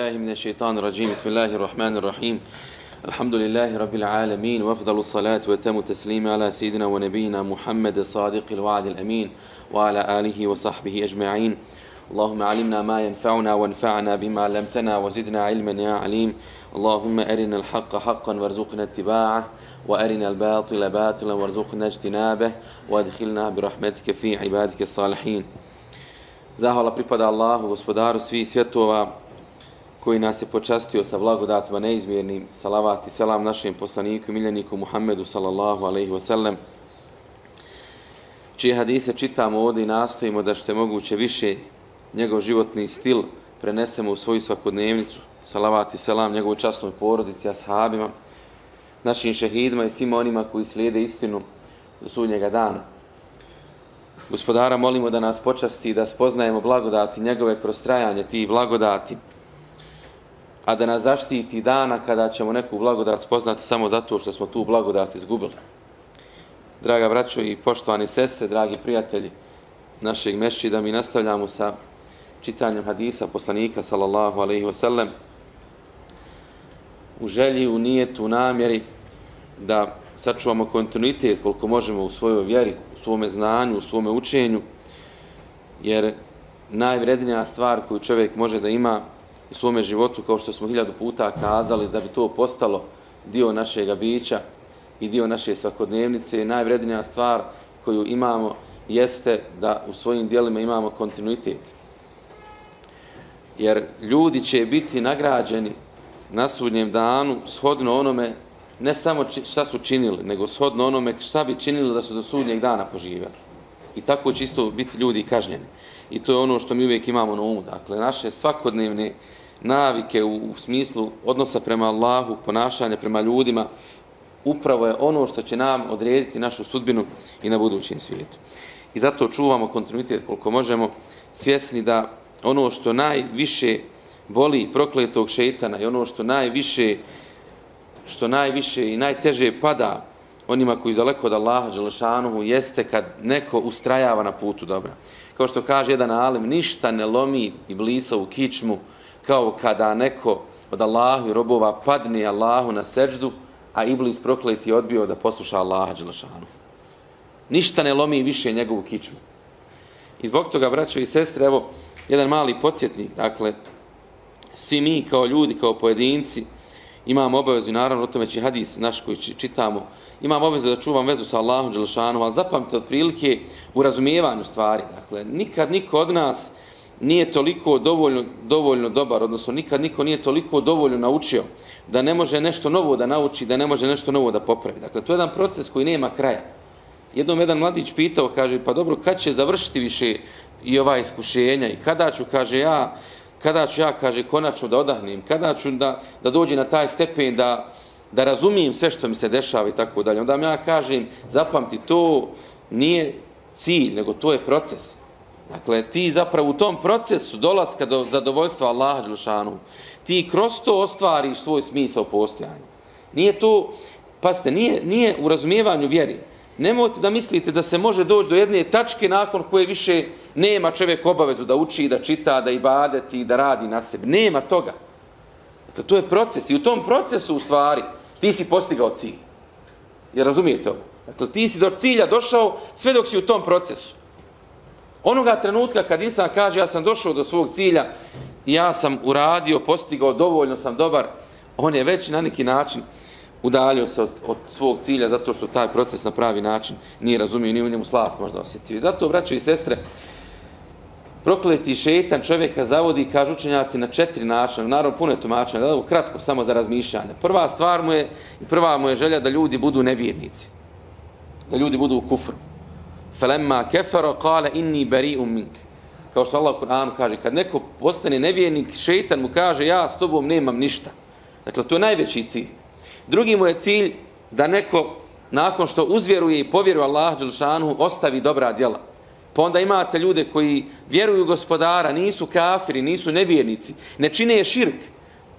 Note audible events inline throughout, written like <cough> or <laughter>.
بالله من الشيطان الرجيم. بسم الله الرحمن الرحيم. الحمد لله رب العالمين وأفضل الصلاة وتم التسليم على سيدنا ونبينا محمد الصادق الوعد الأمين وعلى آله وصحبه أجمعين. اللهم علمنا ما ينفعنا وانفعنا بما علمتنا وزدنا علما يا عليم. اللهم أرنا الحق حقا وارزقنا اتباعه وأرنا الباطل باطلا وارزقنا اجتنابه وأدخلنا برحمتك في عبادك الصالحين. Zahvala pripada Allahu, gospodaru svih svjetova, koji nas je počastio sa blagodatima neizmjernim. Salavat i selam našem poslaniku, miljeniku Muhammedu, sallallahu alaihi wasallam. Čije hadise čitamo ovdje i nastojimo da što je moguće više njegov životni stil prenesemo u svoju svakodnevnicu. Salavat i selam njegovoj častnoj porodici, ashabima, našim šehidima i svima onima koji slijede istinu do sudnjega dana. Gospodara molimo da nas počasti da spoznajemo blagodati njegove kroz trajanje tih blagodati, a da nas zaštiti dana kada ćemo neku blagodat spoznati samo zato što smo tu blagodat izgubili. Draga braćo i poštovani sese, dragi prijatelji našeg mešći, da mi nastavljamo sa čitanjem hadisa poslanika sallallahu alaihi wasallam u želji, u nijetu, u namjeri da sačuvamo kontinuitet koliko možemo u svojoj vjeri, u svome znanju, u svome učenju, jer najvrednija stvar koju čovjek može da ima u svome životu, kao što smo hiljadu puta kazali, da bi to postalo dio našeg bića i dio naše svakodnevnice, najvrednija stvar koju imamo jeste da u svojim dijelima imamo kontinuitet. Jer ljudi će biti nagrađeni na sudnjem danu shodno onome ne samo šta su činili, nego shodno onome šta bi činili da su do sudnjeg dana poživjeli. I tako će isto biti ljudi kažnjeni. I to je ono što mi uvijek imamo na umu. Dakle, naše svakodnevne navike u, u smislu odnosa prema Allahu, ponašanja prema ljudima, upravo je ono što će nam odrediti našu sudbinu i na budućem svijetu. I zato čuvamo kontinuitet koliko možemo, svjesni da ono što najviše boli prokletog šeitana i ono što najviše što najviše i najteže pada onima koji daleko od Allaha Đelešanuhu jeste kad neko ustrajava na putu dobra. Kao što kaže jedan alim, ništa ne lomi i blisa u kičmu kao kada neko od Allahu i robova padne Allahu na seđdu, a Iblis prokleti odbio da posluša Allaha Đelešanu. Ništa ne lomi više njegovu kičmu. I zbog toga, braćo i sestre, evo, jedan mali podsjetnik, dakle, svi mi kao ljudi, kao pojedinci, imamo obavezu, naravno, o tome će hadis naš koji čitamo, imamo obavezu da čuvam vezu sa Allahom Đelešanom, ali zapamte otprilike u razumijevanju stvari. Dakle, nikad niko od nas nije toliko dovoljno, dovoljno dobar, odnosno nikad niko nije toliko dovoljno naučio da ne može nešto novo da nauči, da ne može nešto novo da popravi. Dakle, to je jedan proces koji nema kraja. Jednom jedan mladić pitao, kaže, pa dobro, kad će završiti više i ova iskušenja i kada ću, kaže, ja, kada ću ja, kaže, konačno da odahnem, kada ću da, da dođe na taj stepen da, da razumijem sve što mi se dešava i tako dalje. Onda mi ja kažem, zapamti, to nije cilj, nego to je proces. Dakle, ti zapravo u tom procesu dolaska do zadovoljstva Allaha Đelšanu, ti kroz to ostvariš svoj smisao postojanja. Nije to, pazite, nije, nije u razumijevanju vjeri. Nemojte da mislite da se može doći do jedne tačke nakon koje više nema čovjek obavezu da uči, da čita, da ibadeti, da radi na sebi. Nema toga. Dakle, to je proces. I u tom procesu, u stvari, ti si postigao cilj. Jer razumijete ovo? Dakle, ti si do cilja došao sve dok si u tom procesu. Onoga trenutka kad insan kaže ja sam došao do svog cilja, ja sam uradio, postigao, dovoljno sam dobar, on je već na neki način udaljio se od, od svog cilja zato što taj proces na pravi način nije razumio, ni u njemu slast možda osjetio. I zato, braćo i sestre, prokleti šetan čovjeka zavodi, kažu učenjaci, na četiri načina, naravno puno je tumačenja, da kratko samo za razmišljanje. Prva stvar mu je, prva mu je želja da ljudi budu nevjernici, da ljudi budu u kufru. Felemma kefaro kale inni بريء منك mink. Kao što Allah u Kur'anu kaže, kad neko postane nevjernik, šeitan mu kaže, ja s tobom nemam ništa. Dakle, to je najveći cilj. Drugi mu je cilj da neko, nakon što uzvjeruje i povjeruje Allah Đelšanu, ostavi dobra djela. Pa onda imate ljude koji vjeruju gospodara, nisu kafiri, nisu nevjernici, ne čine je širk,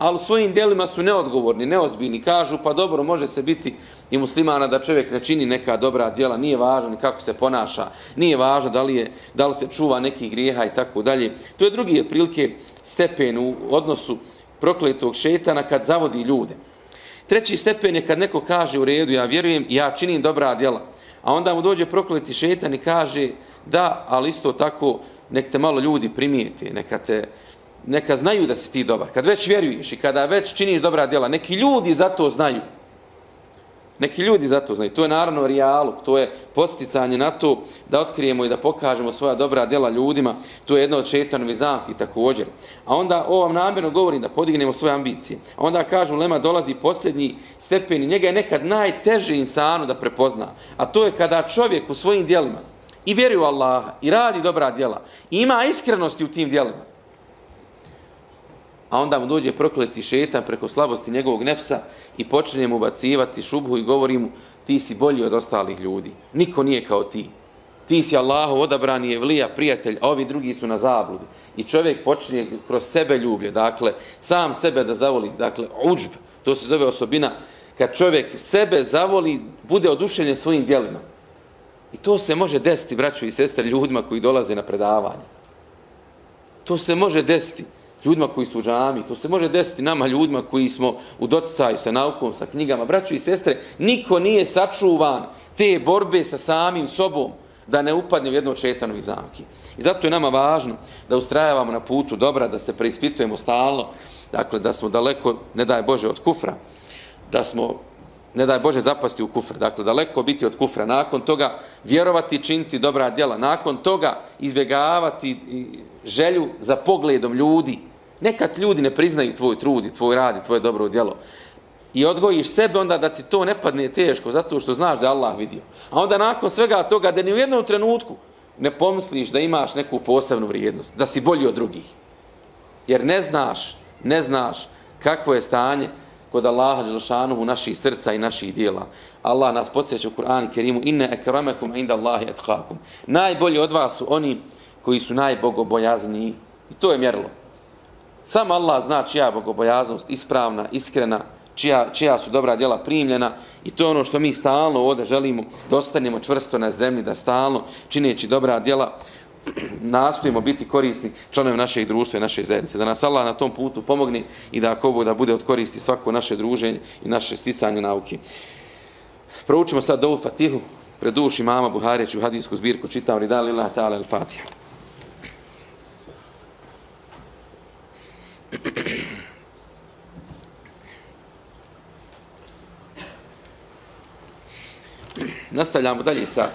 ali svojim delima su neodgovorni, neozbiljni. Kažu, pa dobro, može se biti i muslimana da čovjek ne čini neka dobra djela, nije važno ni kako se ponaša, nije važno da li, je, da li se čuva neki grijeha i tako dalje. To je drugi otprilike stepen u odnosu prokletog šetana kad zavodi ljude. Treći stepen je kad neko kaže u redu, ja vjerujem, ja činim dobra djela. A onda mu dođe prokleti šetan i kaže da, ali isto tako nek te malo ljudi primijete, neka te neka znaju da si ti dobar. Kad već vjeruješ i kada već činiš dobra djela, neki ljudi za to znaju. Neki ljudi za to znaju. To je naravno rijalog, to je posticanje na to da otkrijemo i da pokažemo svoja dobra djela ljudima. To je jedno od šetanovi zamki također. A onda ovo vam namjerno govorim da podignemo svoje ambicije. A onda kažu, Lema dolazi posljednji stepen i njega je nekad najteže insanu da prepozna. A to je kada čovjek u svojim djelima i vjeruje u Allaha i radi dobra djela i ima iskrenosti u tim djelima a onda mu dođe prokleti šetan preko slabosti njegovog nefsa i počne mu bacivati šubhu i govori mu ti si bolji od ostalih ljudi. Niko nije kao ti. Ti si Allahov odabrani je vlija, prijatelj, a ovi drugi su na zabludi. I čovjek počne kroz sebe ljublje, dakle, sam sebe da zavoli, dakle, uđb, to se zove osobina, kad čovjek sebe zavoli, bude odušenjen svojim dijelima. I to se može desiti, braću i sestre, ljudima koji dolaze na predavanje. To se može desiti ljudima koji su u džami, to se može desiti nama ljudima koji smo u doticaju sa naukom, sa knjigama, braću i sestre, niko nije sačuvan te borbe sa samim sobom da ne upadne u jedno četanovi zamki. I zato je nama važno da ustrajavamo na putu dobra, da se preispitujemo stalno, dakle da smo daleko, ne daj Bože, od kufra, da smo ne daj Bože zapasti u kufr, dakle daleko biti od kufra, nakon toga vjerovati i činiti dobra djela, nakon toga izbjegavati želju za pogledom ljudi, Nekad ljudi ne priznaju tvoj trud i tvoj rad i tvoje dobro djelo. I odgojiš sebe onda da ti to ne padne teško zato što znaš da je Allah vidio. A onda nakon svega toga da ni u jednom trenutku ne pomisliš da imaš neku posebnu vrijednost, da si bolji od drugih. Jer ne znaš, ne znaš kakvo je stanje kod Allaha Đelšanu u naših srca i naših dijela. Allah nas podsjeća u Kur'an Kerimu inne ekramekum inda Allahi etkakum. Najbolji od vas su oni koji su najbogobojazniji. I to je mjerilo. Sam Allah zna čija je bogobojaznost ispravna, iskrena, čija, čija su dobra djela primljena i to je ono što mi stalno ovdje želimo da ostanemo čvrsto na zemlji, da stalno čineći dobra djela <clears throat> nastojimo biti korisni članovi našeg društva i naše zajednice. Da nas Allah na tom putu pomogne i da ako ovo da bude od koristi svako naše druženje i naše sticanje nauke. Proučimo sad dovu Fatihu, pred duši mama Buharijeću u hadijsku zbirku, čitam Ridalillah ta'ala al-Fatiha. <clears throat> Nastavljamo dalje sa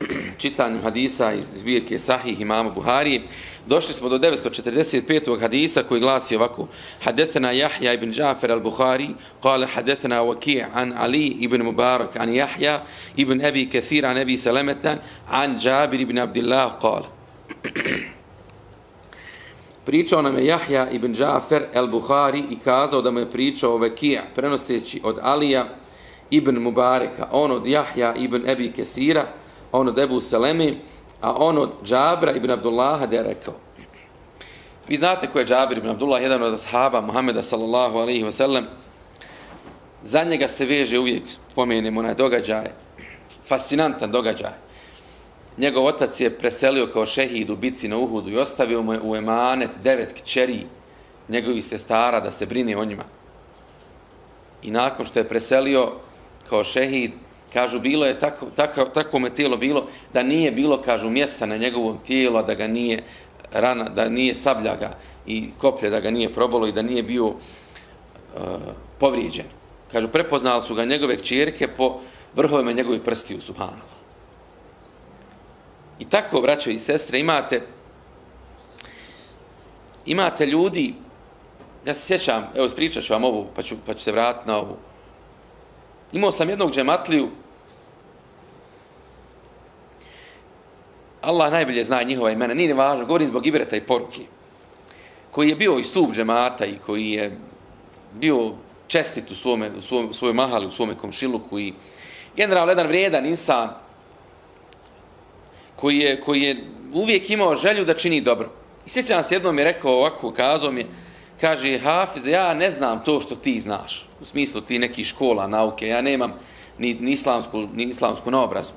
<clears throat> čitanjem hadisa iz zbirke Sahih imama Buhari. Došli smo do 945. hadisa koji glasi ovako. Hadethna Jahja ibn Džafer al-Bukhari, kale hadethna Waki' an Ali ibn Mubarak, an Jahja ibn Abi Kathir, an Ebi Salametan, an Jabir ibn Abdillah, kale. <clears throat> Pričao nam je Jahja ibn Džafer el-Buhari i kazao da mu je pričao Vekija, prenoseći od Alija ibn Mubareka, on od Jahja ibn Ebi Kesira, on od Ebu Selemi, a on od Džabra ibn Abdullaha da je rekao. Vi znate ko je Džabir ibn Abdullah, jedan od ashaba Muhameda sallallahu alaihi wasallam. Za njega se veže uvijek, spomenemo na događaj, fascinantan događaj njegov otac je preselio kao šehid u bici na Uhudu i ostavio mu je u emanet devet kćeri njegovi sestara da se brine o njima. I nakon što je preselio kao šehid, kažu, bilo je tako, tako, tako me tijelo bilo, da nije bilo, kažu, mjesta na njegovom tijelu, da ga nije rana, da nije sabljaga i koplje, da ga nije probolo i da nije bio uh, povrijeđen. Kažu, prepoznali su ga njegove kćerke po vrhovima njegovih prsti u Subhanallah. I tako, braćo i sestre, imate imate ljudi, ja se sjećam, evo spričat ću vam ovu, pa ću, pa ću se vratiti na ovu. Imao sam jednog džematliju, Allah najbolje zna njihova imena, nije važno, govorim zbog ibreta i poruki, koji je bio i stup džemata i koji je bio čestit u svome, u svome, svojoj mahali, u svome komšiluku i generalno jedan vrijedan insan, koji je, koji je uvijek imao želju da čini dobro. I sjećam se jednom je rekao ovako, kazao mi, kaže, Hafiz, ja ne znam to što ti znaš, u smislu ti neki škola, nauke, ja nemam ni, ni islamsku, ni islamsku naobrazbu.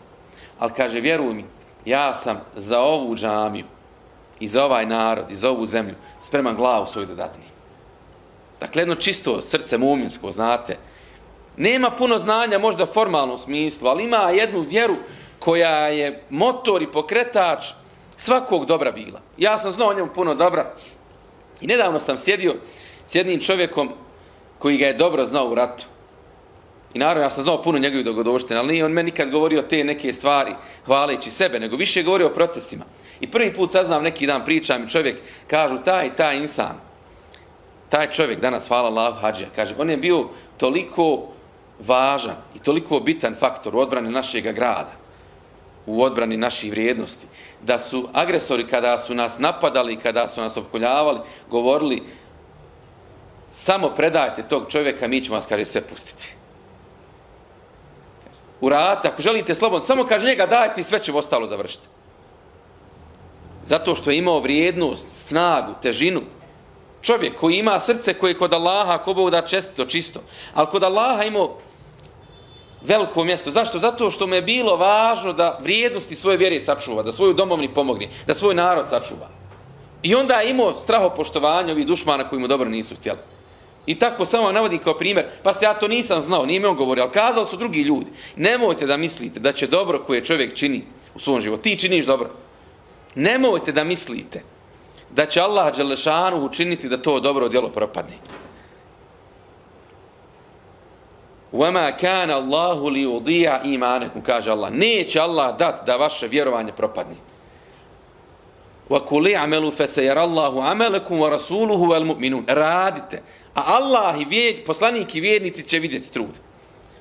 Ali kaže, vjeruj mi, ja sam za ovu džamiju i za ovaj narod i za ovu zemlju spreman glavu svoju da. Dakle, jedno čisto srce muminsko, znate. Nema puno znanja, možda u formalnom smislu, ali ima jednu vjeru koja je motor i pokretač svakog dobra bila. Ja sam znao o njemu puno dobra i nedavno sam sjedio s jednim čovjekom koji ga je dobro znao u ratu. I naravno, ja sam znao puno njegovih dogodoštena, ali nije on meni nikad govorio te neke stvari hvaleći sebe, nego više govorio o procesima. I prvi put saznam neki dan pričam i čovjek kažu taj, taj insan, taj čovjek danas, hvala Allah, hađija, kaže, on je bio toliko važan i toliko bitan faktor u odbrani našeg grada, u odbrani naših vrijednosti, da su agresori kada su nas napadali, kada su nas opkoljavali, govorili samo predajte tog čovjeka, mi ćemo vas, kaže, sve pustiti. U rata, ako želite slobodno, samo kaže njega dajte i sve će ostalo završiti. Zato što je imao vrijednost, snagu, težinu. Čovjek koji ima srce koje kod Allaha, ko Bog da čestito, čisto. Ali kod Allaha imao veliko mjesto. Zašto? Zato što mu je bilo važno da vrijednosti svoje vjere sačuva, da svoju domovni pomogne, da svoj narod sačuva. I onda je imao strahopoštovanje ovih dušmana koji mu dobro nisu htjeli. I tako samo navodim kao primjer. Pa ste, ja to nisam znao, nije me on govorio, ali kazali su drugi ljudi. Nemojte da mislite da će dobro koje čovjek čini u svom životu. Ti činiš dobro. Nemojte da mislite da će Allah Đelešanu učiniti da to dobro djelo propadne. وَمَا كَانَ اللَّهُ لِيُضِيَا إِمَانَكُمْ kaže Allah. Neće Allah dat da vaše vjerovanje propadne. وَكُلِ عَمَلُوا فَسَيَرَ اللَّهُ عَمَلَكُمْ وَرَسُولُهُ وَالْمُؤْمِنُونَ Radite. A Allah i vjer, poslanik i vjernici će vidjeti trud.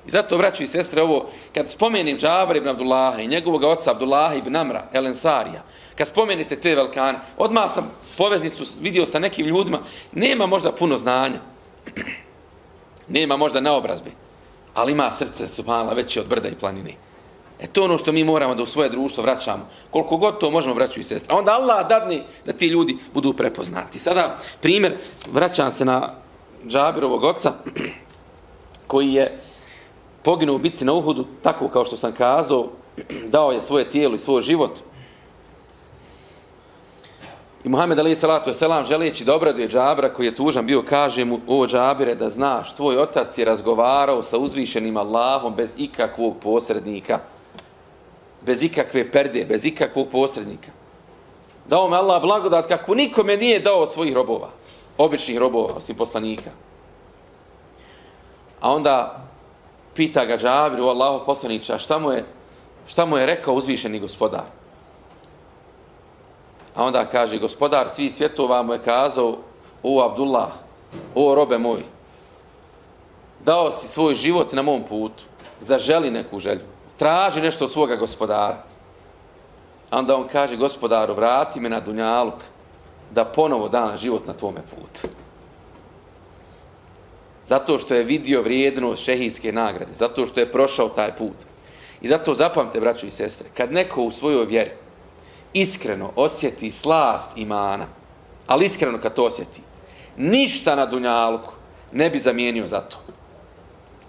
I zato, braću i sestre, ovo, kad spomenem Džabra ibn Abdullaha i njegovog oca Abdullaha ibn Amra, Elensarija, kad spomenete te velikane, odmah sam poveznicu vidio sa nekim ljudima, nema možda puno znanja, <clears throat> nema možda naobrazbe, ali ima srce, subhanala, veće od brda i planine. E to ono što mi moramo da u svoje društvo vraćamo, koliko god to možemo vraćati i sestra. A onda Allah dadne da ti ljudi budu prepoznati. Sada, primjer, vraćam se na Džabirovog oca, <clears throat> koji je poginuo u bici na Uhudu, tako kao što sam kazao, <clears throat> dao je svoje tijelo i svoj život. I Muhammed Ali Salatu Veselam, želeći da obraduje Džabra koji je tužan bio, kaže mu, o Džabire, da znaš, tvoj otac je razgovarao sa uzvišenim Allahom bez ikakvog posrednika. Bez ikakve perde, bez ikakvog posrednika. Dao me Allah blagodat kako nikome nije dao od svojih robova. Običnih robova, osim poslanika. A onda pita ga Džabir, o Allaho poslanića, šta mu je, šta mu je rekao uzvišeni gospodar? A onda kaže, gospodar svih svjetova mu je kazao, o Abdullah, o robe moj, dao si svoj život na mom putu, zaželi neku želju, traži nešto od svoga gospodara. A onda on kaže, gospodaru, vrati me na Dunjaluk, da ponovo dam život na tvome putu. Zato što je vidio vrijednost šehidske nagrade, zato što je prošao taj put. I zato zapamte, braćo i sestre, kad neko u svojoj vjeri iskreno osjeti slast imana, ali iskreno kad to osjeti, ništa na dunjalku ne bi zamijenio za to.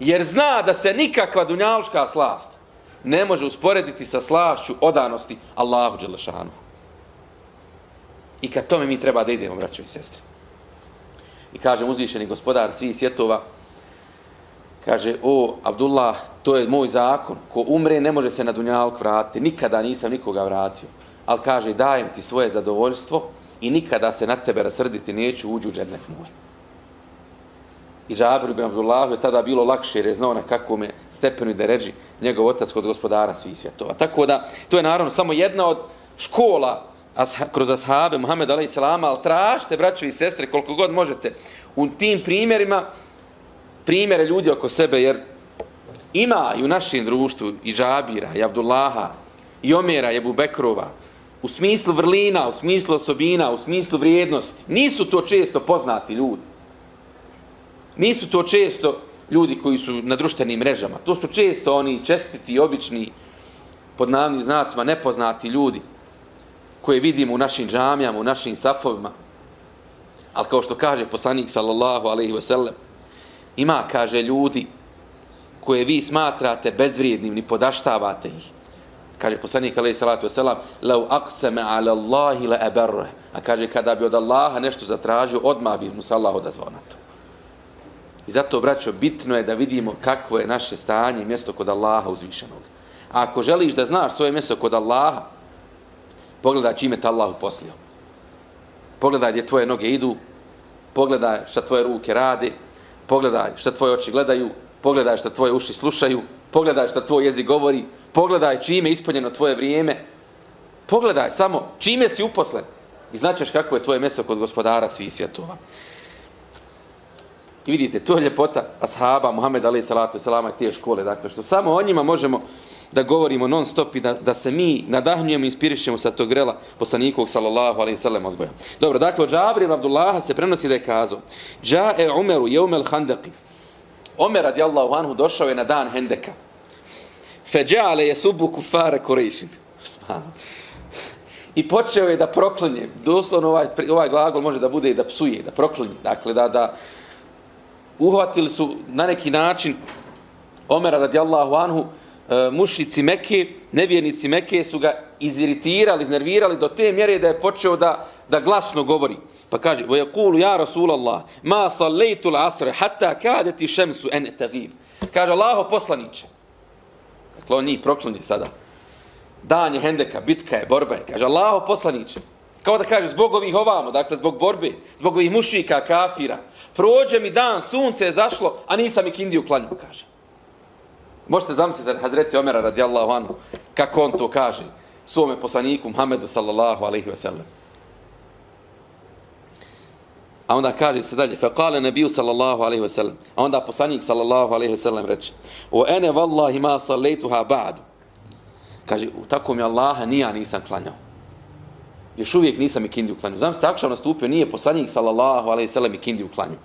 Jer zna da se nikakva dunjalučka slast ne može usporediti sa slašću odanosti Allahu Đelešanu. I kad tome mi treba da idemo, braćo i sestre. I kaže uzvišeni gospodar svih svjetova, kaže, o, Abdullah, to je moj zakon, ko umre ne može se na dunjalk vratiti, nikada nisam nikoga vratio ali kaže dajem ti svoje zadovoljstvo i nikada se na tebe rasrditi neću uđu u džennet moj. I Džabir ibn Abdullah je tada bilo lakše jer je znao na kakvom je stepenu da ređi njegov otac kod gospodara svih svjetova. Tako da, to je naravno samo jedna od škola asha, kroz ashabe Muhammed a.s. ali tražite, braćo i sestre, koliko god možete u tim primjerima primjere ljudi oko sebe, jer ima i u našem društvu i Džabira, i Abdullaha, i Omera, i Ebu Bekrova, u smislu vrlina, u smislu osobina, u smislu vrijednosti. Nisu to često poznati ljudi. Nisu to često ljudi koji su na društvenim mrežama. To su često oni čestiti, obični, pod navnim znacima, nepoznati ljudi koje vidimo u našim džamijama, u našim safovima. Ali kao što kaže poslanik sallallahu alaihi ve sellem, ima, kaže, ljudi koje vi smatrate bezvrijednim, ni podaštavate ih kaže poslanik alejhi salatu vesselam "Lau aqsama ala Allahi la abar." a kaže kada bi od Allaha nešto zatražio odma bi mu se Allah odazvao na to I zato, braćo, bitno je da vidimo kakvo je naše stanje i mjesto kod Allaha uzvišenog. A ako želiš da znaš svoje mjesto kod Allaha, pogledaj čime te Allah uposlio. Pogledaj gdje tvoje noge idu, pogledaj šta tvoje ruke rade, pogledaj šta tvoje oči gledaju, pogledaj šta tvoje uši slušaju, pogledaj šta tvoj jezik govori, pogledaj čime je ispunjeno tvoje vrijeme, pogledaj samo čime si uposlen i značeš kako je tvoje mjesto kod gospodara svih svjetova. I vidite, to je ljepota ashaba Muhammed Ali salatu salama te škole, dakle, što samo o njima možemo da govorimo non stop i da, da se mi nadahnjujemo i inspirišemo sa tog grela poslanikovog sallallahu alaihi sallam odgoja. Dobro, dakle, od Džabri ibn Abdullaha se prenosi da je kazao Dža e Umeru je umel handaki. Omer radijallahu anhu došao je na dan Hendeka. Feđale je subu kufare korejšin. I počeo je da proklinje. Doslovno ovaj, ovaj glagol može da bude i da psuje, da proklinje. Dakle, da, da uhvatili su na neki način Omera radijallahu anhu e, mušici Mekke, nevjernici Mekke su ga iziritirali, iznervirali do te mjere da je počeo da, da glasno govori. Pa kaže, wa yaqulu ya Rasulallah, ma sallaitu al-asr hatta kadat ash-shamsu an taghib. Kaže Allaho poslanice. Dakle, on njih proklonje sada. Dan je hendeka, bitka je, borba je. Kaže Allahu poslaniće. Kao da kaže, zbog ovih ovamo, dakle, zbog borbe, zbog ovih mušika, kafira. Prođe mi dan, sunce je zašlo, a nisam ikindiju klanju, kaže. Možete zamisliti Hazreti Omera radijallahu anhu, kako on to kaže svome poslaniku Muhammedu sallallahu alaihi ve sellem. A onda kaže se dalje, fa kale nebiju sallallahu alaihi ve sellem. A onda poslanik sallallahu alaihi ve sellem reče, o ene vallahi ma sallejtuha ba'du. Kaže, tako mi Allaha nija nisam klanjao. Još uvijek nisam i kindiju klanjao. Znam se, tako što nastupio, nije poslanik sallallahu alaihi ve sellem i kindiju klanjao.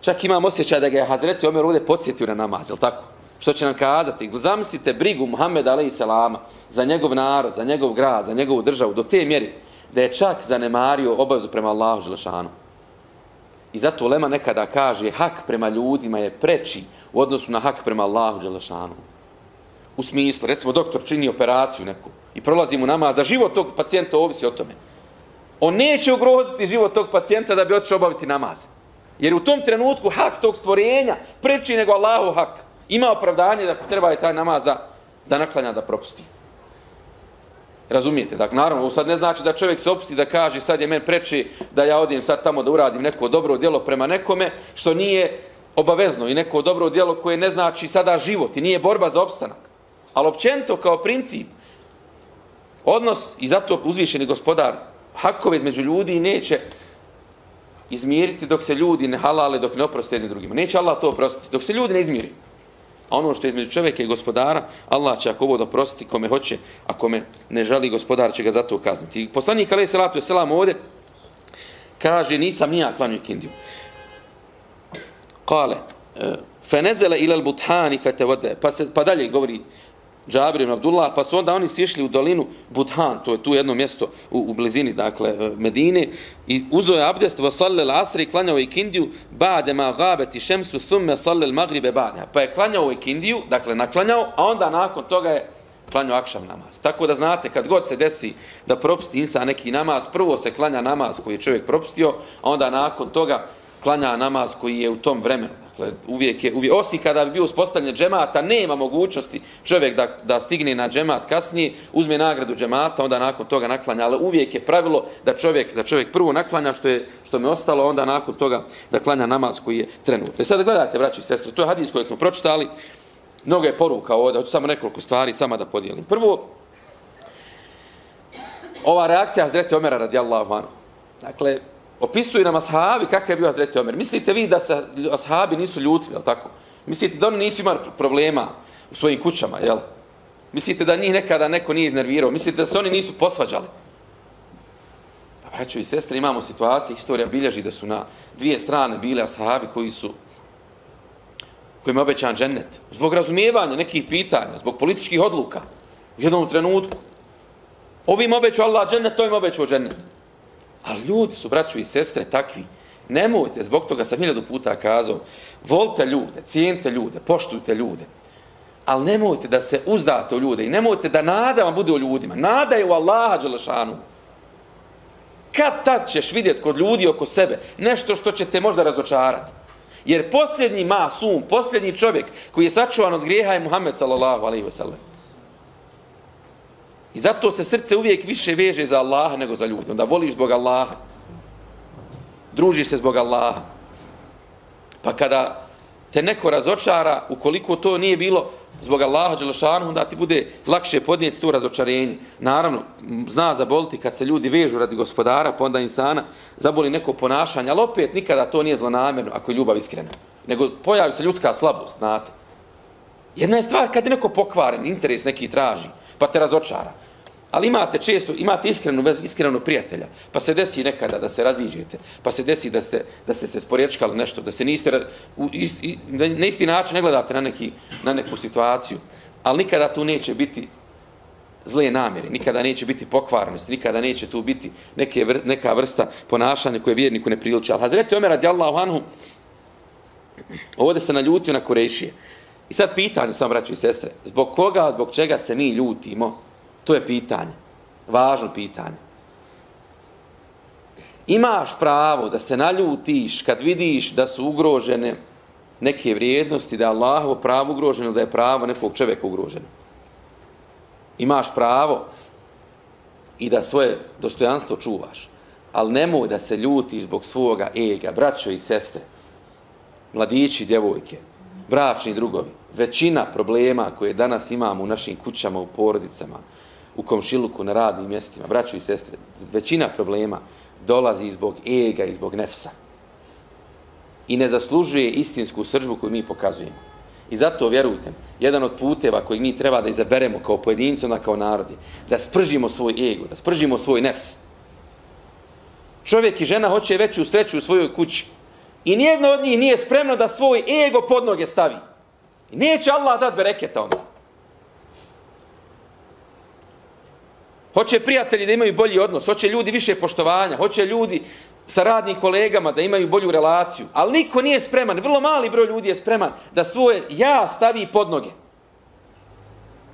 Čak imam osjećaj da ga je Hazreti Omer ovdje podsjetio na namaz, je tako? Što će nam kazati? Zamislite brigu Muhammeda a.s. za njegov narod, za njegov grad, za njegovu državu, do te mjeri da je čak zanemario obavezu prema Allahu Želešanu. I zato Lema nekada kaže hak prema ljudima je preči u odnosu na hak prema Allahu Đelešanu. U smislu, recimo doktor čini operaciju neku i prolazi mu namaz, da život tog pacijenta ovisi o tome. On neće ugroziti život tog pacijenta da bi otišao obaviti namaz. Jer u tom trenutku hak tog stvorenja preči nego Allahu hak. Ima opravdanje da treba je taj namaz da, da naklanja da propusti. Razumijete? Dakle, naravno, sad ne znači da čovjek se opusti da kaže sad je men preči da ja odim sad tamo da uradim neko dobro djelo prema nekome što nije obavezno i neko dobro djelo koje ne znači sada život i nije borba za opstanak. Ali općento kao princip odnos i zato uzvišeni gospodar hakove između ljudi neće izmiriti dok se ljudi ne halale, dok ne oproste jedni drugima. Neće Allah to oprostiti, dok se ljudi ne izmiri. A ono što je između čovjeka i gospodara, Allah će ako ovo doprostiti kome hoće, a kome ne želi, gospodar će ga zato kazniti. I poslanik alaih salatu selam ovdje kaže, nisam nija klanio kindiju. Kale, e, fenezele ilal buthani fete vode. Pa, se, pa dalje govori Džabir ibn Abdullah, pa su onda oni sišli u dolinu Budhan, to je tu jedno mjesto u, u blizini, dakle, e, Medine, i uzo je abdest, va sallel asri, i klanjao je kindiju, ba'de ma gabeti šemsu, thumme sallel magribe ba'de. Pa je klanjao je kindiju, dakle, naklanjao, a onda nakon toga je klanjao akšam namaz. Tako da znate, kad god se desi da propusti insa neki namaz, prvo se klanja namaz koji je čovjek propustio, a onda nakon toga klanja namaz koji je u tom vremenu. Dakle, uvijek je, uvijek, osim kada bi bio uspostavljen džemata, nema mogućnosti čovjek da, da stigne na džemat kasnije, uzme nagradu džemata, onda nakon toga naklanja, ali uvijek je pravilo da čovjek, da čovjek prvo naklanja što je što mi ostalo, onda nakon toga da klanja namaz koji je trenutno. E sad gledajte, braći i sestre, to je hadis kojeg smo pročitali, mnogo je poruka ovdje, hoću samo nekoliko stvari sama da podijelim. Prvo, ova reakcija Hazreti Omera radijallahu anhu. Dakle, opisuju nam ashabi kakav je bio Hazreti Omer. Mislite vi da se ashabi nisu ljutili, jel tako? Mislite da oni nisu imali problema u svojim kućama, jel? Mislite da njih nekada neko nije iznervirao? Mislite da se oni nisu posvađali? Pa braćo i sestre, imamo situacije, historija bilježi da su na dvije strane bile ashabi koji su kojima je obećan džennet. Zbog razumijevanja nekih pitanja, zbog političkih odluka u jednom trenutku. Ovim obećao Allah džennet, to im obećao džennet. Ali ljudi su, braću i sestre, takvi. Nemojte, zbog toga sam hiljadu puta kazao, volite ljude, cijenite ljude, poštujte ljude. Ali nemojte da se uzdate u ljude i nemojte da nada vam bude u ljudima. Nada je u Allaha Đelešanu. kad tad ćeš vidjeti kod ljudi oko sebe nešto što će te možda razočarati. Jer posljednji masum, posljednji čovjek koji je sačuvan od grijeha je Muhammed sallallahu alaihi wasallam. I zato se srce uvijek više veže za Allaha nego za ljude. Onda voliš zbog Allaha. Družiš se zbog Allaha. Pa kada te neko razočara, ukoliko to nije bilo zbog Allaha Đelešanu, onda ti bude lakše podnijeti to razočarenje. Naravno, zna zaboliti kad se ljudi vežu radi gospodara, pa onda insana zaboli neko ponašanje, ali opet nikada to nije zlonamjerno ako je ljubav iskrena. Nego pojavi se ljudska slabost, znate. Jedna je stvar kad je neko pokvaren, interes neki traži, pa te razočara. Ali imate često, imate iskrenu vezu, iskrenu prijatelja, pa se desi nekada da se raziđete, pa se desi da ste, da ste se sporječkali nešto, da se niste, u isti, na isti način ne gledate na, neki, na neku situaciju, ali nikada tu neće biti zle namjere, nikada neće biti pokvarnosti, nikada neće tu biti neke, vr, neka vrsta ponašanja koje vjerniku ne priliče. Ali Hazreti Omer radijallahu anhu, ovdje se naljutio na Kurešije. I sad pitanje, sam braću i sestre, zbog koga, zbog čega se mi ljutimo? To je pitanje. Važno pitanje. Imaš pravo da se naljutiš kad vidiš da su ugrožene neke vrijednosti, da je Allahovo pravo ugroženo, da je pravo nekog čovjeka ugroženo. Imaš pravo i da svoje dostojanstvo čuvaš. Ali nemoj da se ljutiš zbog svoga ega, braćo i sestre, mladići, djevojke, bračni drugovi. Većina problema koje danas imamo u našim kućama, u porodicama, u komšiluku, na radnim mjestima, braćo i sestre, većina problema dolazi zbog ega i zbog nefsa. I ne zaslužuje istinsku sržbu koju mi pokazujemo. I zato, vjerujte, jedan od puteva koji mi treba da izaberemo kao pojedinci, onda kao narodi, da spržimo svoj ego, da spržimo svoj nefs. Čovjek i žena hoće veću sreću u svojoj kući. I nijedno od njih nije spremno da svoj ego pod noge stavi. I neće Allah dat bereketa onda. Hoće prijatelji da imaju bolji odnos, hoće ljudi više poštovanja, hoće ljudi sa radnim kolegama da imaju bolju relaciju. Ali niko nije spreman, vrlo mali broj ljudi je spreman da svoje ja stavi pod noge.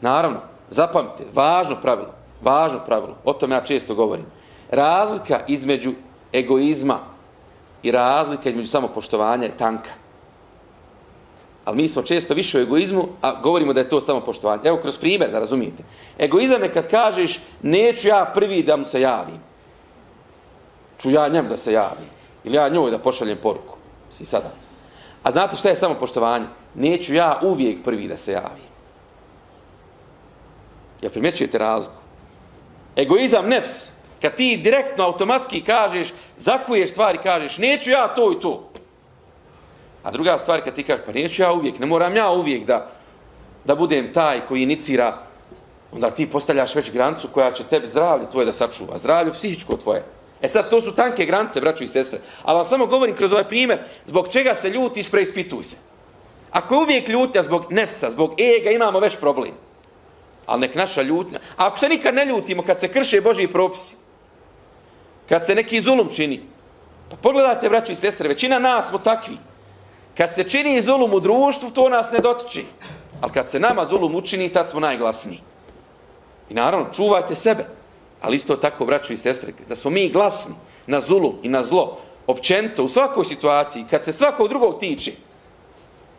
Naravno, zapamtite, važno pravilo, važno pravilo, o tome ja često govorim. Razlika između egoizma i razlika između samopoštovanja je tanka. Ali mi smo često više u egoizmu, a govorimo da je to samo poštovanje. Evo, kroz primjer, da razumijete. Egoizam je kad kažeš, neću ja prvi da mu se javim. Ču ja njem da se javim. Ili ja njoj da pošaljem poruku. Si sada. A znate šta je samo poštovanje? Neću ja uvijek prvi da se javim. Ja primjećujete razliku. Egoizam nefs. Kad ti direktno, automatski kažeš, zakuješ stvari, kažeš, neću ja to i to. A druga stvar, kad ti kažeš, pa neću ja uvijek, ne moram ja uvijek da, da budem taj koji inicira, onda ti postavljaš već granicu koja će tebi zdravlje tvoje da sačuva, zdravlje psihičko tvoje. E sad, to su tanke granice, braćo i sestre. Ali vam samo govorim kroz ovaj primjer, zbog čega se ljutiš, preispituj se. Ako je uvijek ljutnja zbog nefsa, zbog ega, imamo već problem. Ali nek naša ljutnja. A ako se nikad ne ljutimo, kad se krše Božji propisi, kad se neki zulum čini, pa pogledajte, braćo i sestre, većina nas smo takvi. Kad se čini zulum u društvu, to nas ne dotiči. Ali kad se nama zulum učini, tad smo najglasniji. I naravno, čuvajte sebe. Ali isto tako, braćo i sestre, da smo mi glasni na zulum i na zlo, općento, u svakoj situaciji, kad se svakog drugog tiče,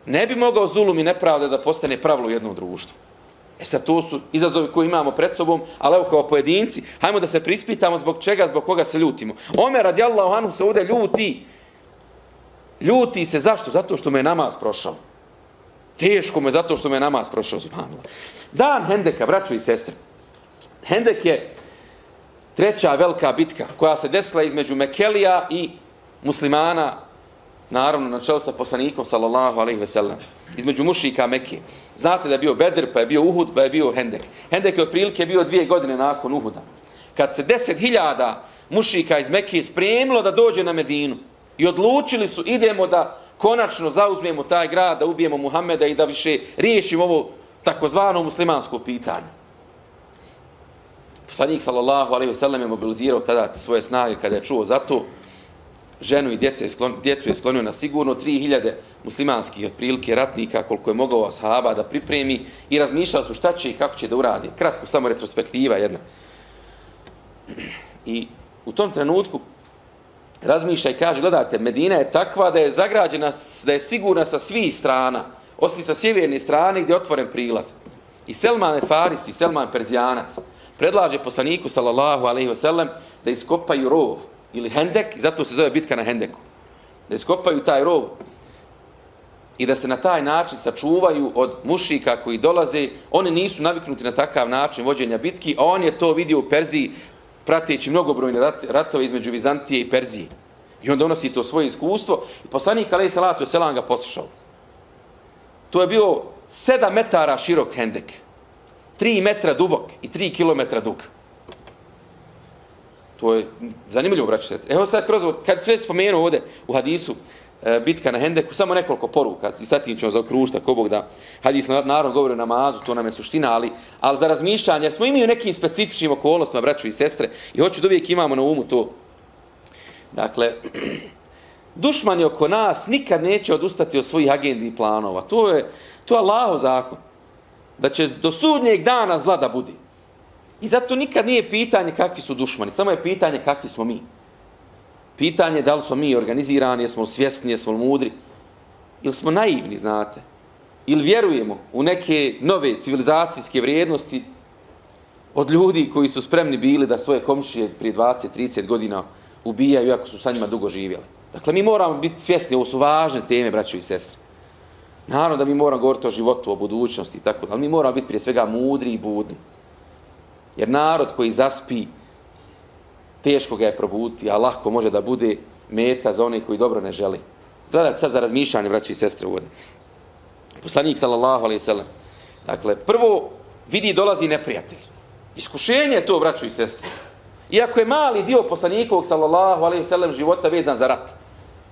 ne bi mogao zulum i nepravda da postane pravilo u jednom društvu. E sad, to su izazovi koje imamo pred sobom, ali evo kao pojedinci, hajmo da se prispitamo zbog čega, zbog koga se ljutimo. Omer radijallahu anhu se ovdje ljuti Ljuti se zašto? Zato što me je namaz prošao. Teško me zato što me je namaz prošao. Subhanallah. Dan Hendeka, braćo i sestre. Hendek je treća velika bitka koja se desila između Mekelija i muslimana, naravno na čelu sa poslanikom, sallallahu alaihi ve sellem, između mušika Mekije. Znate da je bio Bedr, pa je bio Uhud, pa je bio Hendek. Hendek je otprilike bio dvije godine nakon Uhuda. Kad se deset hiljada mušika iz Mekije spremilo da dođe na Medinu, I odlučili su, idemo da konačno zauzmemo taj grad, da ubijemo Muhameda i da više riješimo ovo takozvano muslimansko pitanje. Poslanik sallallahu alejhi ve sellem je mobilizirao tada svoje snage kada je čuo za to ženu i djece sklon, djecu je sklonio na sigurno 3000 muslimanskih otprilike ratnika koliko je mogao ashaba da pripremi i razmišljali su šta će i kako će da uradi. Kratko, samo retrospektiva jedna. I u tom trenutku razmišlja i kaže, gledajte, Medina je takva da je zagrađena, da je sigurna sa svih strana, osim sa sjeverne strane gdje je otvoren prilaz. I Selman Faris i Selman Perzijanac predlaže poslaniku, sallallahu alaihi wa sallam, da iskopaju rov ili hendek, i zato se zove bitka na hendeku. Da iskopaju taj rov i da se na taj način sačuvaju od mušika koji dolaze. Oni nisu naviknuti na takav način vođenja bitki, a on je to vidio u Perziji prateći mnogobrojne rat, ratove između Vizantije i Perzije. I on donosi to svoje iskustvo i poslanik alaih salatu selam ga poslušao. To je bio 7 metara širok hendek, 3 metra dubok i 3 kilometra dug. To je zanimljivo, braći Evo sad kroz, kad sve spomenu ovde u hadisu, E, bitka na Hendeku, samo nekoliko poruka, i sad tim ćemo zaokružiti, ako Bog da, hadis narod govori o namazu, to nam je suština, ali, ali za razmišljanje, jer smo imali nekim specifičnim okolnostima, braću i sestre, i hoću da uvijek imamo na umu to. Dakle, <clears throat> dušmani oko nas nikad neće odustati od svojih agendi i planova. To je, to je Allaho zakon. Da će do sudnjeg dana zla da budi. I zato nikad nije pitanje kakvi su dušmani, samo je pitanje kakvi smo mi. Pitanje da li smo mi organizirani, jesmo svjesni, jesmo mudri, ili smo naivni, znate, ili vjerujemo u neke nove civilizacijske vrijednosti od ljudi koji su spremni bili da svoje komšije prije 20-30 godina ubijaju, iako su sa njima dugo živjeli. Dakle, mi moramo biti svjesni, ovo su važne teme, braćo i sestre. Naravno da mi moramo govoriti o životu, o budućnosti i tako, ali mi moramo biti prije svega mudri i budni. Jer narod koji zaspi, teško ga je probuti, a lahko može da bude meta za one koji dobro ne želi. Gledajte sad za razmišljanje, braći i sestre, uvode. Poslanik, sallallahu alaihi sallam, dakle, prvo vidi dolazi neprijatelj. Iskušenje je to, braću i sestre. Iako je mali dio poslanikovog, sallallahu alaihi sallam, života vezan za rat.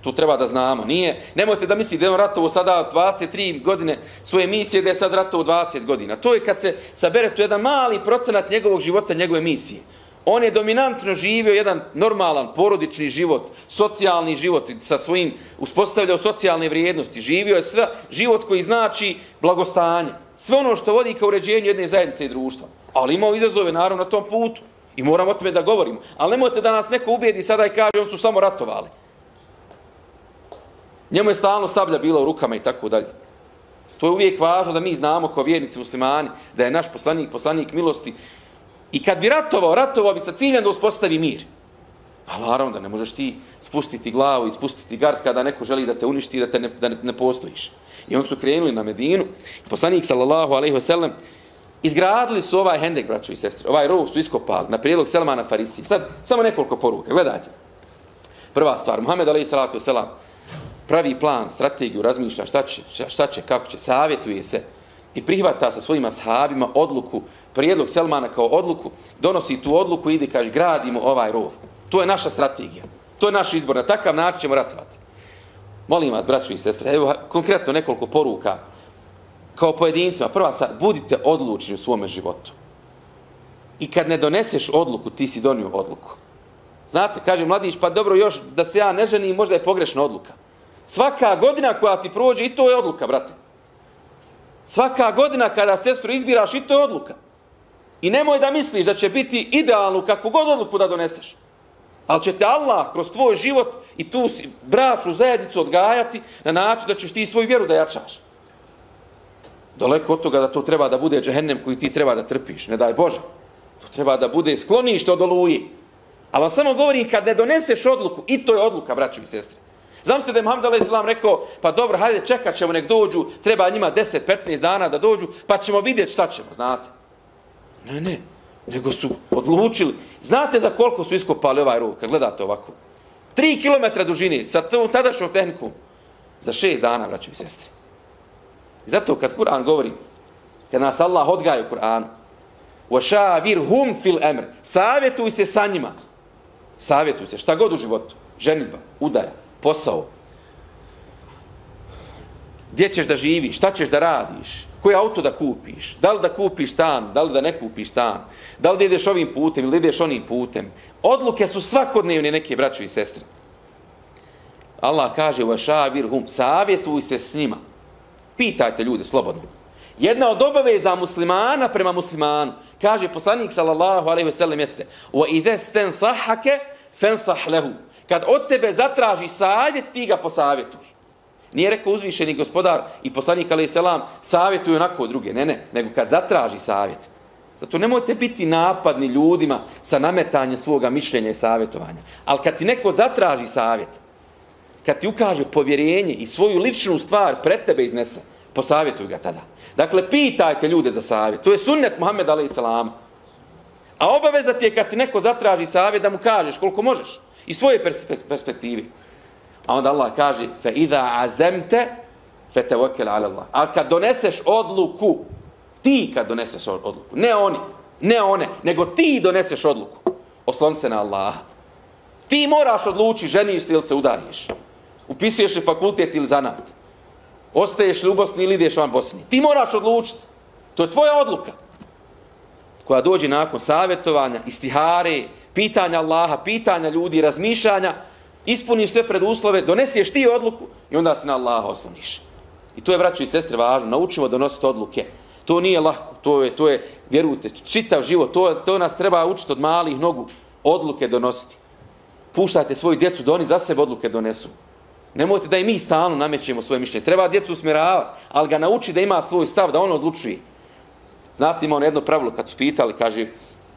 Tu treba da znamo. Nije, nemojte da mislite da je on ratovo sada 23 godine svoje misije, da je sad ratovo 20 godina. To je kad se sabere tu jedan mali procenat njegovog života, njegove misije. On je dominantno živio jedan normalan porodični život, socijalni život sa svojim uspostavljao socijalne vrijednosti. Živio je sve život koji znači blagostanje. Sve ono što vodi ka uređenju jedne zajednice i društva. Ali imao izazove naravno na tom putu. I moramo o tome da govorimo. Ali nemojte da nas neko ubijedi sada i kaže on su samo ratovali. Njemu je stalno sablja bila u rukama i tako dalje. To je uvijek važno da mi znamo kao vjernici muslimani da je naš poslanik, poslanik milosti. I kad bi ratovao, ratovao bi sa ciljem da uspostavi mir. Pa naravno da ne možeš ti spustiti glavu i spustiti gard kada neko želi da te uništi da te ne, da ne, ne postojiš. I on su krenuli na Medinu. Poslanik sallallahu alejhi ve sellem izgradili su ovaj hendek, braćo i sestre. Ovaj rov su iskopali na prijedlog Selmana Farisi. Sad, samo nekoliko poruka. Gledajte. Prva stvar. Muhammed alejhi salatu vesselam pravi plan, strategiju, razmišlja šta će, šta će, kako će, savjetuje se i prihvata sa svojima sahabima odluku, prijedlog Selmana kao odluku, donosi tu odluku i ide kaže gradimo ovaj rov. To je naša strategija. To je naš izbor. Na takav način ćemo ratovati. Molim vas, braću i sestre, evo konkretno nekoliko poruka kao pojedincima. Prva sad, budite odlučni u svome životu. I kad ne doneseš odluku, ti si donio odluku. Znate, kaže mladić, pa dobro, još da se ja ne ženim, možda je pogrešna odluka. Svaka godina koja ti prođe, i to je odluka, brate. Svaka godina kada sestru izbiraš, i to je odluka. I nemoj da misliš da će biti idealno kakvu god odluku da doneseš. Ali će te Allah kroz tvoj život i tu bračnu zajednicu odgajati na način da ćeš ti svoju vjeru da jačaš. Daleko od toga da to treba da bude džehennem koji ti treba da trpiš. Ne daj Bože. To treba da bude sklonište od oluji. Ali vam samo govorim kad ne doneseš odluku, i to je odluka, braću i sestre. Znam se da je Muhammed Ali Islam rekao, pa dobro, hajde čekat ćemo, nek dođu, treba njima 10-15 dana da dođu, pa ćemo vidjeti šta ćemo, znate. Ne, ne, nego su odlučili. Znate za koliko su iskopali ovaj rov, kad gledate ovako? 3 km dužini, sa tom tadašnjom tehnikom, za 6 dana, braćo i sestri. I zato kad Kur'an govori, kad nas Allah odgaja u Kur'anu, وَشَاوِرْ هُمْ فِي الْأَمْرِ Savjetuj se sa njima. Savjetuj se, šta god u životu. Ženitba, udaja, posao. Gdje ćeš da živiš? Šta ćeš da radiš? Koji auto da kupiš? Da li da kupiš stan? Da li da ne kupiš stan? Da li da ideš ovim putem ili ideš onim putem? Odluke su svakodnevne neke braćo i sestre. Allah kaže u Ašavir hum, savjetuj se s njima. Pitajte ljude slobodno. Jedna od obaveza muslimana prema muslimanu, kaže poslanik sallallahu alejhi ve sellem jeste: "Wa idha stansahaka fansah lehu. Kad od tebe zatraži savjet, ti ga posavjetuj. Nije rekao uzvišeni gospodar i poslanik alaih selam savjetuj onako druge. Ne, ne, nego kad zatraži savjet. Zato nemojte biti napadni ljudima sa nametanjem svoga mišljenja i savjetovanja. Ali kad ti neko zatraži savjet, kad ti ukaže povjerenje i svoju ličnu stvar pred tebe iznese, posavjetuj ga tada. Dakle, pitajte ljude za savjet. To je sunnet Muhammed alaih selam. A obaveza ti je kad ti neko zatraži savjet da mu kažeš koliko možeš. I svoje perspektive. A onda Allah kaže fa iza azamta fatawakkal ala Allah. A kad doneseš odluku, ti kad doneseš odluku, ne oni, ne one, nego ti doneseš odluku. Oslon se na Allah. Ti moraš odlučiti ženiš se ili se udaješ. Upisuješ li fakultet ili zanat. Ostaješ li u Bosni ili ideš van Bosni. Ti moraš odlučiti. To je tvoja odluka. Koja dođe nakon savjetovanja, istihare, pitanja Allaha, pitanja ljudi, razmišljanja, ispuniš sve preduslove, doneseš ti odluku i onda se na Allaha osloniš. I to je, braćo i sestre, važno. Naučimo donositi odluke. To nije lako. To je, to je vjerujte, čitav život. To, to nas treba učiti od malih nogu. Odluke donositi. Puštajte svoju djecu da oni za sebe odluke donesu. Nemojte da i mi stalno namećemo svoje mišljenje. Treba djecu usmjeravati, ali ga nauči da ima svoj stav, da on odlučuje. Znate, ima on jedno pravilo kad su pitali, kaže,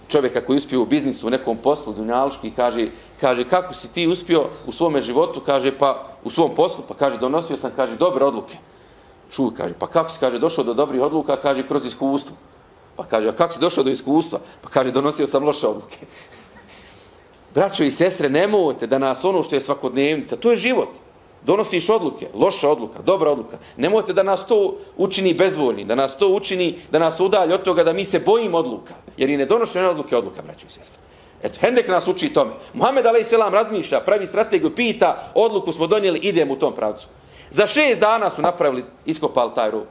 čovjeka koji uspio u biznisu, u nekom poslu, dunjaluški, kaže, kaže, kako si ti uspio u svome životu, kaže, pa u svom poslu, pa kaže, donosio sam, kaže, dobre odluke. Čuj, kaže, pa kako si, kaže, došao do dobrih odluka, kaže, kroz iskustvo. Pa kaže, a kako si došao do iskustva? Pa kaže, donosio sam loše odluke. <laughs> Braćo i sestre, nemojte da nas ono što je svakodnevnica, to je život donosiš odluke, loša odluka, dobra odluka, nemojte da nas to učini bezvoljni, da nas to učini, da nas udalje od toga da mi se bojimo odluka, jer i ne donošenje odluke odluka, braću i sestre. Eto, Hendek nas uči tome. Muhammed A.S. razmišlja, pravi strategiju, pita, odluku smo donijeli, idemo u tom pravcu. Za šest dana su napravili, iskopali taj rov.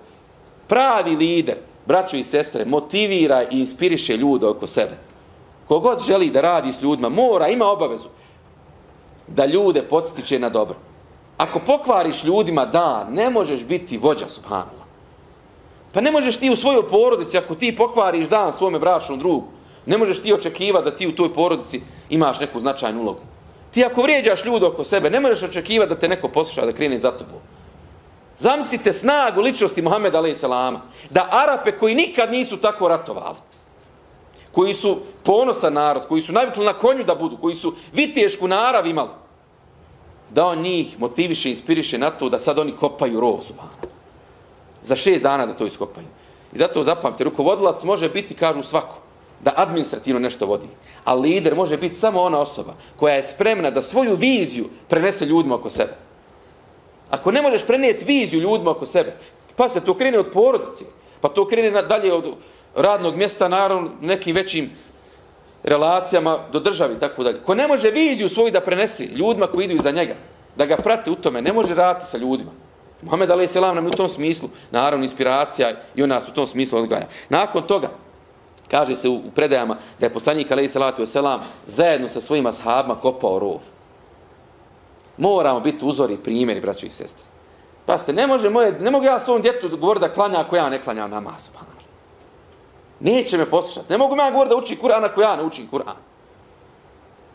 Pravi lider, braćo i sestre, motivira i inspiriše ljude oko sebe. Kogod želi da radi s ljudima, mora, ima obavezu da ljude podstiče na dobro. Ako pokvariš ljudima da, ne možeš biti vođa, subhanallah. Pa ne možeš ti u svojoj porodici, ako ti pokvariš dan svome bračnom drugu, ne možeš ti očekivati da ti u toj porodici imaš neku značajnu ulogu. Ti ako vrijeđaš ljude oko sebe, ne možeš očekivati da te neko posluša da krene za tobom. Zamislite snagu ličnosti Muhammeda a.s. Da Arape koji nikad nisu tako ratovali, koji su ponosan narod, koji su navikli na konju da budu, koji su vitešku narav imali, da on njih motiviše, inspiriše na to da sad oni kopaju rov subhana. Za šest dana da to iskopaju. I zato zapamte, rukovodilac može biti, kažu svako, da administrativno nešto vodi. A lider može biti samo ona osoba koja je spremna da svoju viziju prenese ljudima oko sebe. Ako ne možeš prenijeti viziju ljudima oko sebe, pa se to krene od porodice, pa to krene dalje od radnog mjesta, naravno, nekim većim relacijama do državi, tako dalje. Ko ne može viziju svoju da prenese ljudima koji idu iza njega, da ga prate u tome, ne može raditi sa ljudima. Mohamed Ali Selam nam u tom smislu, naravno, inspiracija i on nas u tom smislu odgaja. Nakon toga, kaže se u, predajama da je poslanik Ali Salatu Selam zajedno sa svojima sahabima kopao rov. Moramo biti uzori i primjeri, braćo i sestre. Pa ste, ne može moje, ne mogu ja svom djetu govoriti da klanja ako ja ne klanjam namaz. Neće me poslušati. Ne mogu ja govoriti da učim Kur'an ako ja ne učim Kur'an.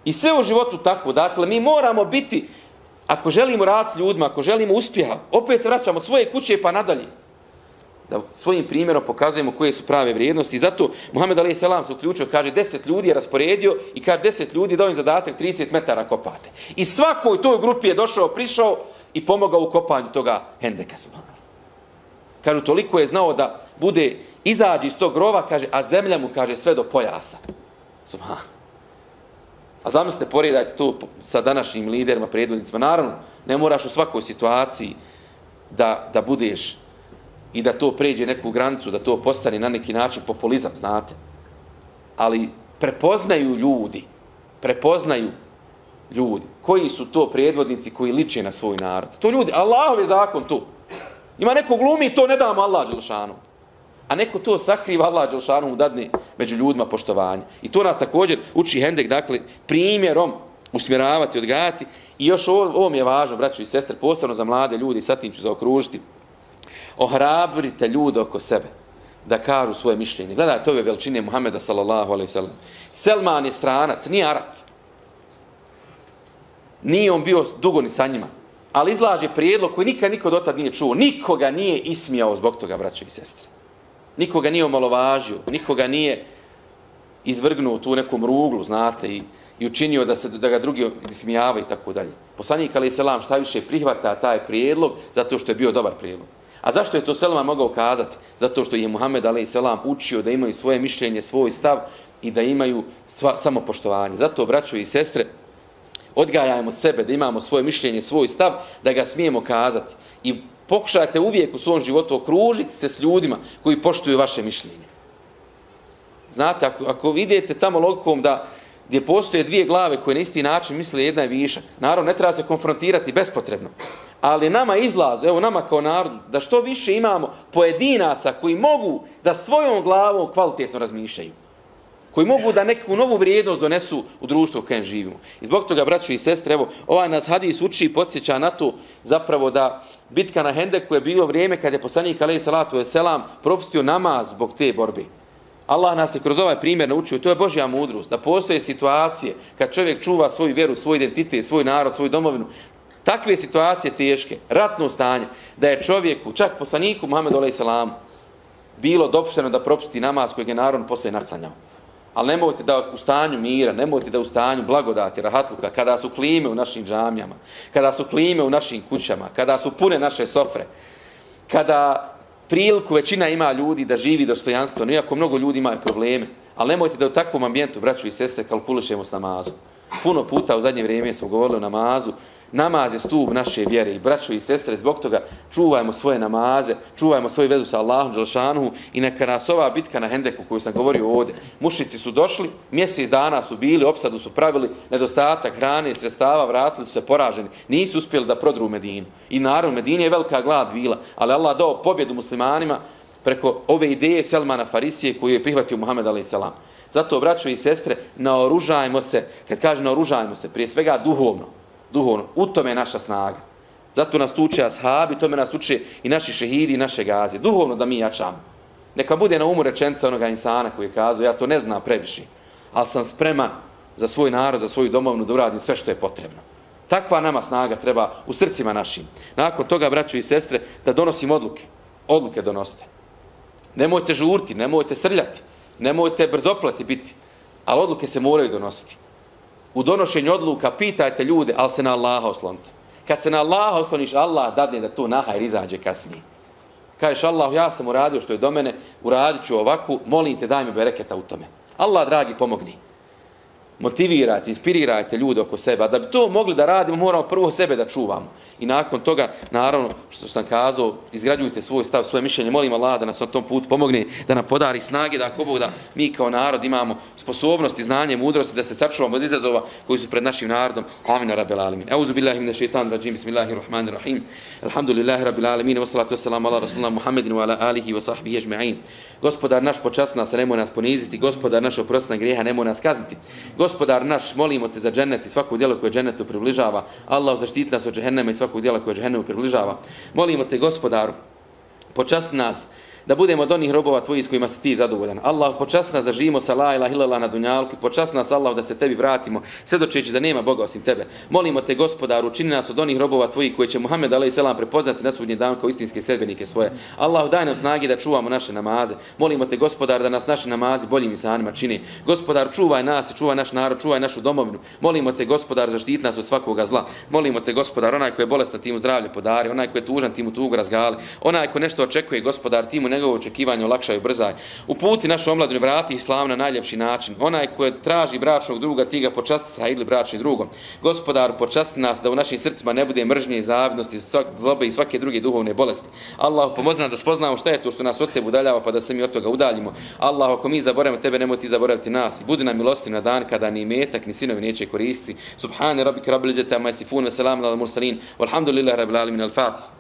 I sve u životu tako. Dakle, mi moramo biti, ako želimo rad s ljudima, ako želimo uspjeha, opet se vraćamo svoje kuće pa nadalje. Da svojim primjerom pokazujemo koje su prave vrijednosti. I zato Muhammed Ali Selam se uključio, kaže, deset ljudi je rasporedio i kaže, deset ljudi dao im zadatak 30 metara kopate. I svakoj toj grupi je došao, prišao i pomogao u kopanju toga hendeka. Kažu, toliko je znao da bude izađe iz tog grova, kaže, a zemlja mu, kaže, sve do pojasa. Subhan. A zamislite, poredajte to sa današnjim liderima, predvodnicima. Naravno, ne moraš u svakoj situaciji da, da budeš i da to pređe neku granicu, da to postane na neki način populizam, znate. Ali prepoznaju ljudi, prepoznaju ljudi, koji su to predvodnici koji liče na svoj narod. To ljudi, Allahov je zakon tu. Ima neko glumi, to ne damo Allah Đelšanu a neko to sakriva Allah Đelšanu mu dadne među ljudima poštovanje. I to nas također uči Hendek, dakle, primjerom usmjeravati, odgajati. I još ovo, ovo mi je važno, braćo i sestre, posebno za mlade ljudi, sa tim ću zaokružiti. Ohrabrite ljude oko sebe da kažu svoje mišljenje. Gledajte ove veličine Muhameda sallallahu alaihi sallam. Selman je stranac, nije Arab. Nije on bio dugo ni sa njima. Ali izlaže prijedlog koji nikad niko dotad nije čuo. Nikoga nije ismijao zbog toga, braćo i sestre. Nikoga nije omalovažio. Nikoga nije izvrgnuo tu nekom ruglu, znate, i, i učinio da se da ga drugi ismijava i tako dalje. Poslanik Ali Selam šta više prihvata taj prijedlog zato što je bio dobar prijedlog. A zašto je to Selman mogao kazati? Zato što je Muhammed Ali Selam učio da imaju svoje mišljenje, svoj stav i da imaju stva, samo poštovanje. Zato, braćo i sestre, odgajajmo sebe da imamo svoje mišljenje, svoj stav, da ga smijemo kazati. I pokušajte uvijek u svom životu okružiti se s ljudima koji poštuju vaše mišljenje. Znate, ako, ako idete tamo logikom da gdje postoje dvije glave koje na isti način misle jedna je višak, naravno ne treba se konfrontirati bespotrebno. Ali nama izlazu, evo nama kao narod, da što više imamo pojedinaca koji mogu da svojom glavom kvalitetno razmišljaju koji mogu da neku novu vrijednost donesu u društvo u kojem živimo. I zbog toga, braćo i sestre, evo, ovaj nas hadis uči i podsjeća na to zapravo da bitka na Hendeku je bilo vrijeme kad je poslanik alaih salatu je selam propustio namaz zbog te borbe. Allah nas je kroz ovaj primjer naučio, to je Božja mudrost, da postoje situacije kad čovjek čuva svoju vjeru, svoj identitet, svoj narod, svoju domovinu, takve situacije teške, ratno stanje, da je čovjeku, čak poslaniku Muhammedu alaih salamu, bilo dopušteno da propusti namaz kojeg je narod posle naklanjao. Ali nemojte da u stanju mira, nemojte da u stanju blagodati, rahatluka, kada su klime u našim džamijama, kada su klime u našim kućama, kada su pune naše sofre, kada priliku većina ima ljudi da živi dostojanstveno, iako mnogo ljudi imaju probleme, ali nemojte da u takvom ambijentu, braću i sestre, kalkulišemo s namazom. Puno puta u zadnje vrijeme smo govorili o namazu, Namaz je stup naše vjere i braćo i sestre, zbog toga čuvajmo svoje namaze, čuvajmo svoju vezu sa Allahom Đelšanuhu i neka nas ova bitka na Hendeku koju sam govorio ovdje. Mušici su došli, mjesec dana su bili, opsadu su pravili, nedostatak hrane i sredstava, vratili su se poraženi, nisu uspjeli da prodru u Medinu. I naravno, Medini je velika glad bila, ali Allah dao pobjedu muslimanima preko ove ideje Selmana Farisije koju je prihvatio Muhammed a.s. Zato, braćo i sestre, naoružajmo se, kad kaže naoružajmo se, prije svega duhovno, duhovno. U tome je naša snaga. Zato nas uče ashabi, tome nas uče i naši šehidi i naše gazi. Duhovno da mi jačamo. Neka bude na umu rečenca onoga insana koji je kazao, ja to ne znam previše, ali sam spreman za svoj narod, za svoju domovnu da uradim sve što je potrebno. Takva nama snaga treba u srcima našim. Nakon toga, braćo i sestre, da donosim odluke. Odluke donoste. Nemojte žurti, nemojte srljati, nemojte brzoplati biti, ali odluke se moraju donositi u donošenju odluka pitajte ljude, ali se na Allaha oslonite. Kad se na Allaha osloniš, Allah dadne da to nahajr izađe kasnije. Kažeš Allah, ja sam uradio što je do mene, uradit ću ovako, molim te daj mi bereketa u tome. Allah, dragi, pomogni motivirajte, inspirirajte ljude oko sebe. A da bi to mogli da radimo, moramo prvo sebe da čuvamo. I nakon toga, naravno, što sam kazao, izgrađujte svoj stav, svoje mišljenje. Molim Allah da nas na tom putu pomogne, da nam podari snage, da ako Bog da mi kao narod imamo sposobnosti, znanje, mudrosti, da se sačuvamo od izazova koji su pred našim narodom. Amin, rabbil alamin. Euzu billahi min šeitan rajim, bismillahirrahmanirrahim. Alhamdulillahi rabbil alamin, wa salatu wassalamu ala rasulina Muhammedin wa ala alihi wa sahbihi ajma'in. Gospodar naš počast nas, nemoj nas poniziti. Gospodar naš oprosna grijeha, nemoj nas kazniti. Gospodar naš, molimo te za džennet i svako djelo koje džennetu približava. Allah zaštiti nas od džehennema i svakog djela koje džehennemu približava. Molimo te, gospodaru, počast nas, da budemo od onih robova tvojih s kojima si ti zadovoljan. Allah, počast nas da živimo sa la ilaha illallah na dunjalku, počast nas Allah da se tebi vratimo, svedočeći da nema Boga osim tebe. Molimo te, gospodaru, čini nas od onih robova tvojih koji će Muhammed alaih selam prepoznati na sudnji dan kao istinske sledbenike svoje. Allah, daj nam snage da čuvamo naše namaze. Molimo te, gospodar, da nas naši namazi boljim insanima čini. Gospodar, čuvaj nas čuvaj naš narod, čuvaj našu domovinu. Molimo te, gospodar, zaštiti nas od svakoga zla. Molimo te, gospodar, onaj koji je bolestan, tim zdravlje podari, onaj koji je tužan, tim tugu razgali, onaj ko nešto očekuje, gospodar, ti mu njegovo očekivanje olakšaj i ubrzaj. U puti našu omladinu vrati islam na najljepši način. Onaj koje traži bračnog druga, ti ga počasti sa ili bračni drugom. Gospodar, počasti nas da u našim srcima ne bude mržnje i zavidnosti, zlobe i svake druge duhovne bolesti. Allah, pomozi nam da spoznamo šta je to što nas od tebe udaljava pa da se mi od toga udaljimo. Allah, ako mi zaboravimo tebe, nemoj ti zaboraviti nas. I budi nam milostiv na dan kada ni metak ni sinovi neće koristiti. Subhana rabbika rabbil izzati amma yasifun wa salamun alal mursalin. Walhamdulillahi rabbil alamin. Al-Fatiha.